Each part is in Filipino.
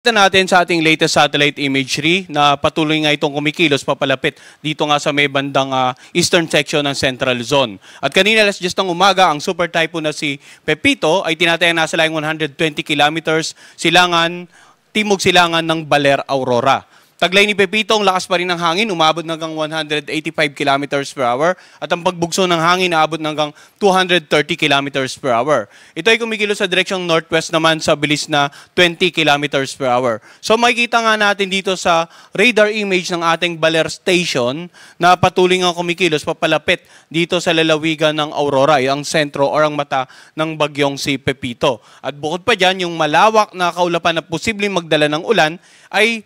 Kita natin sa ating latest satellite imagery na patuloy nga itong kumikilos papalapit dito nga sa may bandang uh, eastern section ng Central Zone. At kanina alas just ng umaga, ang super typhoon na si Pepito ay tinatayang nasa layong 120 kilometers silangan, timog silangan ng Baler, Aurora. Taglay ni Pepito, ang lakas pa rin ng hangin, umabot hanggang 185 kilometers per hour. At ang pagbugso ng hangin, naabot hanggang 230 kilometers per hour. Ito ay kumikilos sa direksyong northwest naman sa bilis na 20 kilometers per hour. So makikita nga natin dito sa radar image ng ating Baler Station na patuloy nga kumikilos papalapit dito sa lalawigan ng Aurora, ang sentro or ang mata ng bagyong si Pepito. At bukod pa dyan, yung malawak na kaulapan na posibleng magdala ng ulan ay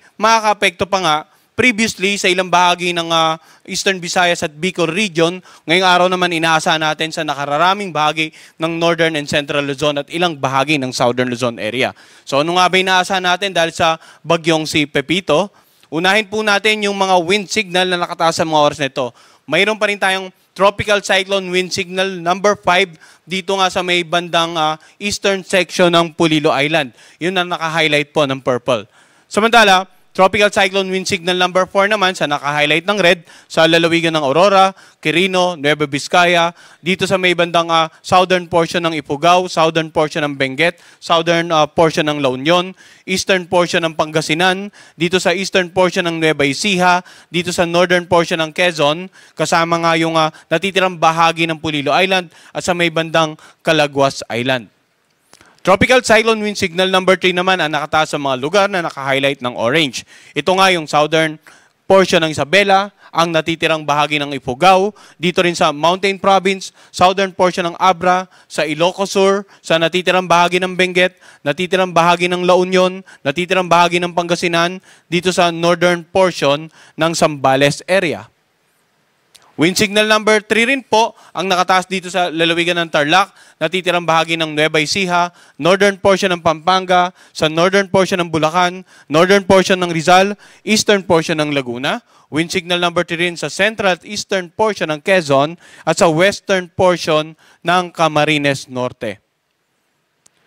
makaka-apekto pa nga previously sa ilang bahagi ng uh, Eastern Visayas at Bicol region. Ngayong araw naman inaasahan natin sa nakararaming bahagi ng Northern and Central Luzon at ilang bahagi ng Southern Luzon area. So ano nga ba inaasahan natin dahil sa bagyong si Pepito? Unahin po natin yung mga wind signal na nakataas sa mga oras nito. Mayroon pa rin tayong tropical cyclone wind signal number 5 dito nga sa may bandang uh, eastern section ng Pulilo Island. Yun ang naka-highlight po ng purple. Samantala, Tropical Cyclone Wind Signal number 4 naman sa naka-highlight ng red sa lalawigan ng Aurora, Quirino, Nueva Vizcaya, dito sa may bandang uh, southern portion ng Ifugao, southern portion ng Benguet, southern uh, portion ng La Union, eastern portion ng Pangasinan, dito sa eastern portion ng Nueva Ecija, dito sa northern portion ng Quezon, kasama nga yung uh, natitirang bahagi ng Pulilo Island at sa may bandang Calaguas Island. Tropical Cyclone Wind Signal number 3 naman ang nakataas sa mga lugar na naka-highlight ng orange. Ito nga yung southern portion ng Isabela, ang natitirang bahagi ng Ifugao, dito rin sa Mountain Province, southern portion ng Abra, sa Ilocos Sur, sa natitirang bahagi ng Benguet, natitirang bahagi ng La Union, natitirang bahagi ng Pangasinan, dito sa northern portion ng Sambales area. Wind signal number 3 rin po ang nakataas dito sa lalawigan ng Tarlac, natitirang bahagi ng Nueva Ecija, northern portion ng Pampanga, sa northern portion ng Bulacan, northern portion ng Rizal, eastern portion ng Laguna. Wind signal number 3 rin sa central at eastern portion ng Quezon at sa western portion ng Camarines Norte.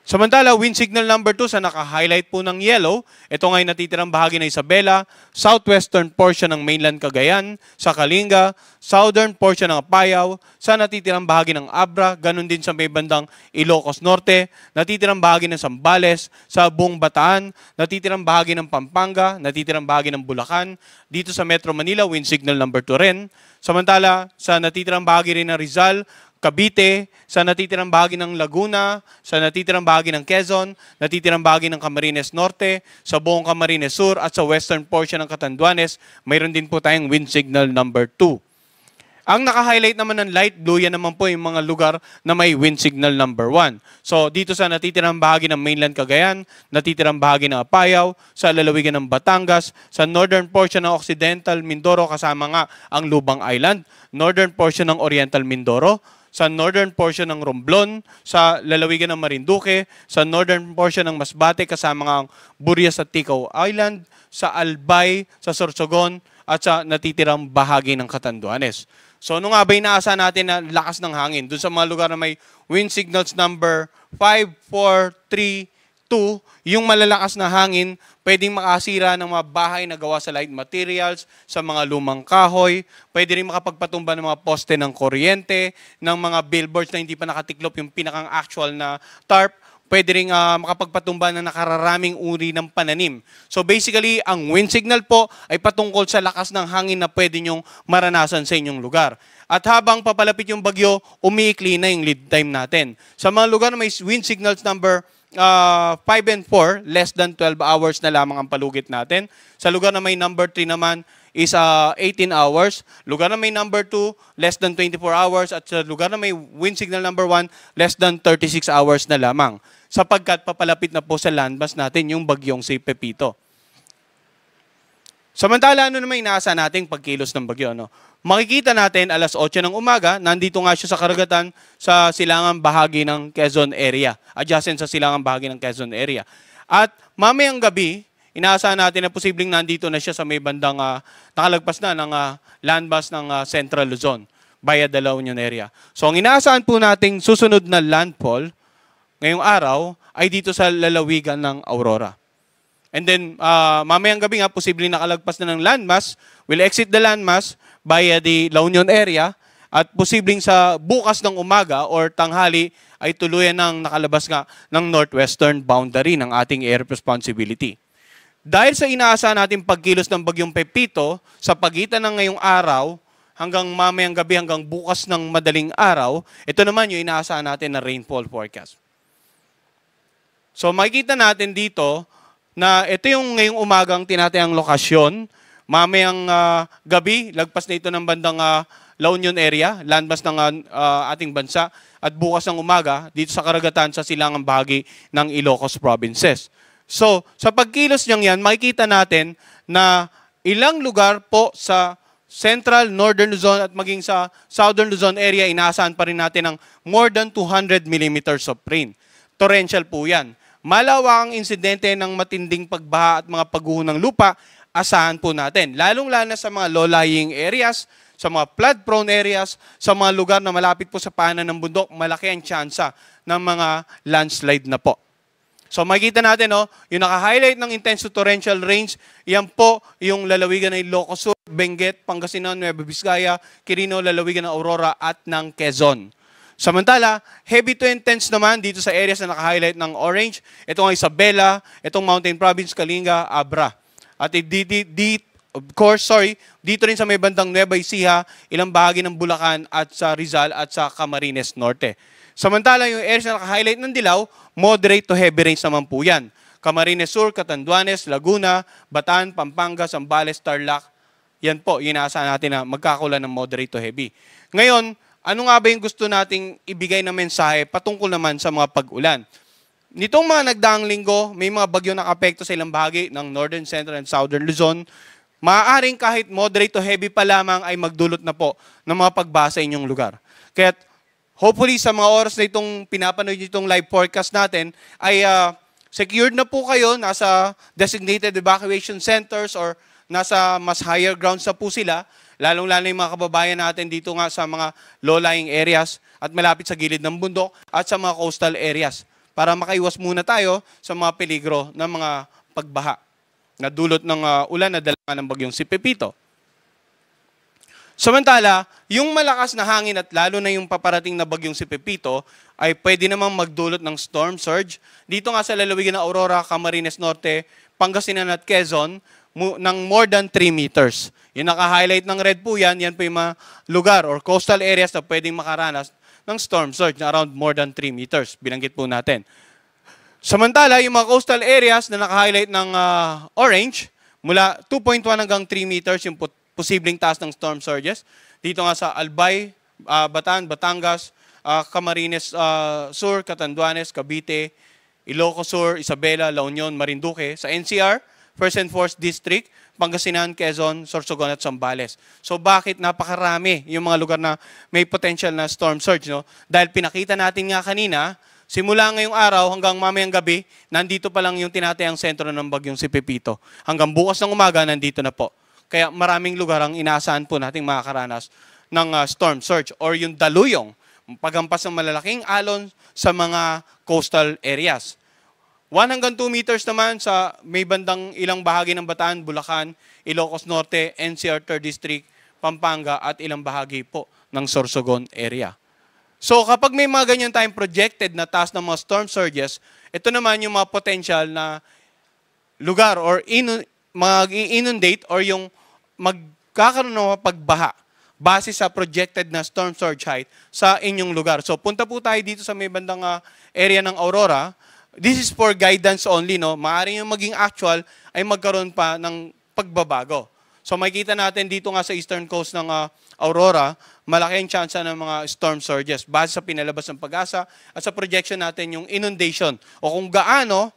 Samantala, wind signal number 2 sa naka-highlight po ng yellow, ito ngay natitirang bahagi ng Isabela, southwestern portion ng mainland Cagayan, sa Kalinga, southern portion ng Apayao, sa natitirang bahagi ng Abra, ganun din sa may bandang Ilocos Norte, natitirang bahagi ng Sambales, sa buong Bataan, natitirang bahagi ng Pampanga, natitirang bahagi ng Bulacan, dito sa Metro Manila, wind signal number 2 rin. Samantala, sa natitirang bahagi rin ng Rizal, Cavite, sa natitirang bahagi ng Laguna, sa natitirang bahagi ng Quezon, natitirang bahagi ng Camarines Norte, sa buong Camarines Sur at sa western portion ng Catanduanes, mayroon din po tayong wind signal number 2. Ang naka-highlight naman ng light blue, yan naman po yung mga lugar na may wind signal number 1. So dito sa natitirang bahagi ng mainland Cagayan, natitirang bahagi ng Apayao, sa lalawigan ng Batangas, sa northern portion ng Occidental Mindoro kasama nga ang Lubang Island, northern portion ng Oriental Mindoro, sa northern portion ng Romblon, sa lalawigan ng Marinduque, sa northern portion ng Masbate kasama ang Burias at Ticao Island, sa Albay, sa Sorsogon, at sa natitirang bahagi ng Catanduanes. So ano nga ba inaasa natin na lakas ng hangin? Doon sa mga lugar na may wind signals number 5, 4, 3, 2, yung malalakas na hangin, pwedeng makasira ng mga bahay na gawa sa light materials, sa mga lumang kahoy, pwede rin makapagpatumba ng mga poste ng kuryente, ng mga billboards na hindi pa nakatiklop yung pinakang actual na tarp, pwede rin uh, makapagpatumba ng nakararaming uri ng pananim. So basically, ang wind signal po ay patungkol sa lakas ng hangin na pwede nyong maranasan sa inyong lugar. At habang papalapit yung bagyo, umiikli na yung lead time natin. Sa mga lugar na may wind signals number uh, 5 and 4, less than 12 hours na lamang ang palugit natin. Sa lugar na may number 3 naman is uh, 18 hours. Lugar na may number 2, less than 24 hours. At sa lugar na may wind signal number 1, less than 36 hours na lamang. Sapagkat papalapit na po sa landmass natin yung bagyong si Pepito. Samantala, ano naman inaasa nating pagkilos ng bagyo? No? Makikita natin alas 8 ng umaga, nandito nga siya sa karagatan sa silangang bahagi ng Quezon area. Adjacent sa silangang bahagi ng Quezon area. At mamayang gabi, inaasahan natin na posibleng nandito na siya sa may bandang uh, nakalagpas na ng uh, landmass ng uh, Central Luzon via the La Union area. So ang inaasahan po nating susunod na landfall ngayong araw ay dito sa lalawigan ng Aurora. And then, uh, mamayang gabi nga, posibleng nakalagpas na ng landmass, will exit the landmass via the La Union area, at posibleng sa bukas ng umaga or tanghali ay tuluyan ng nakalabas nga ng northwestern boundary ng ating air responsibility. Dahil sa inaasahan natin pagkilos ng bagyong Pepito, sa pagitan ng ngayong araw hanggang mamayang gabi hanggang bukas ng madaling araw, ito naman yung inaasahan natin na rainfall forecast. So makikita natin dito na ito yung ngayong umagang tinatayang lokasyon. Mamayang uh, gabi, lagpas na ito ng bandang uh, La Union area, landmass ng uh, ating bansa. At bukas ng umaga, dito sa karagatan sa silangang bahagi ng Ilocos provinces. So, sa pagkilos niyang yan, makikita natin na ilang lugar po sa Central, Northern Luzon at maging sa Southern Luzon area, inaasahan pa rin natin ng more than 200 millimeters of rain. Torrential po yan. Malawak ang insidente ng matinding pagbaha at mga pagguho ng lupa, asahan po natin. Lalong-lalo sa mga low-lying areas, sa mga flood-prone areas, sa mga lugar na malapit po sa paanan ng bundok, malaki ang tsansa ng mga landslide na po. So makikita natin, no, yung naka-highlight ng intense to torrential rains, yan po yung lalawigan ng Ilocos Benguet, Pangasinan, Nueva Vizcaya, Quirino, lalawigan ng Aurora at ng Quezon. Samantala, heavy to intense naman dito sa areas na naka-highlight ng orange. Ito ang Isabela, itong Mountain Province, Kalinga, Abra. At di, di, di, of course, sorry, dito rin sa may bandang Nueva Ecija, ilang bahagi ng Bulacan at sa Rizal at sa Camarines Norte. Samantala, yung areas na naka-highlight ng dilaw, moderate to heavy rains naman po yan. Camarines Sur, Catanduanes, Laguna, Bataan, Pampanga, Zambales, Tarlac. Yan po, inaasahan natin na magkakakulan ng moderate to heavy. Ngayon, ano nga ba yung gusto nating ibigay na mensahe patungkol naman sa mga pag-ulan? Nitong mga nagdaang linggo, may mga bagyo nakapekto sa ilang bahagi ng Northern, Central, and Southern Luzon. Maaaring kahit moderate to heavy pa lamang ay magdulot na po ng mga pagbasa inyong lugar. Kaya hopefully sa mga oras na itong pinapanood itong live forecast natin, ay uh, secured na po kayo, nasa designated evacuation centers or nasa mas higher grounds na po sila, lalong-lalo yung mga kababayan natin dito nga sa mga low-lying areas at malapit sa gilid ng bundok at sa mga coastal areas para makaiwas muna tayo sa mga peligro ng mga pagbaha na dulot ng uh, ulan na dala ng bagyong si Pepito. Samantala, yung malakas na hangin at lalo na yung paparating na bagyong si Pepito ay pwede namang magdulot ng storm surge. Dito nga sa lalawigan ng Aurora, Camarines Norte, Pangasinan at Quezon, ng more than 3 meters. Yung naka-highlight ng red po yan, yan po yung mga lugar or coastal areas na pwedeng makaranas ng storm surge na around more than 3 meters. Binanggit po natin. Samantala, yung mga coastal areas na naka-highlight ng uh, orange, mula 2.1 hanggang 3 meters yung posibleng taas ng storm surges. Dito nga sa Albay, uh, Batan, Batangas, uh, Camarines uh, Sur, Catanduanes, Cavite, Ilocos Sur, Isabela, La Union, Marinduque. Sa NCR, First and Fourth District, Pangasinan, Quezon, Sorsogon at Zambales. So bakit napakarami yung mga lugar na may potential na storm surge? No? Dahil pinakita natin nga kanina, simula ngayong araw hanggang mamayang gabi, nandito pa lang yung tinatayang sentro ng bagyong si Pepito. Hanggang bukas ng umaga, nandito na po. Kaya maraming lugar ang inaasahan po nating makakaranas ng uh, storm surge or yung daluyong, pagampas ng malalaking alon sa mga coastal areas. 1 hanggang 2 meters naman sa may bandang ilang bahagi ng Bataan, Bulacan, Ilocos Norte, NCR 3rd District, Pampanga at ilang bahagi po ng Sorsogon area. So kapag may mga ganyan tayong projected na taas ng mga storm surges, ito naman yung mga potential na lugar or mag-inundate or yung magkakaroon ng pagbaha base sa projected na storm surge height sa inyong lugar. So punta po tayo dito sa may bandang uh, area ng Aurora. This is for guidance only, no? Maaring yung maging actual ay magkaroon pa ng pagbabago. So makikita natin dito nga sa eastern coast ng uh, Aurora, malaki ang chance ng mga storm surges base sa pinalabas ng pag-asa at sa projection natin yung inundation o kung gaano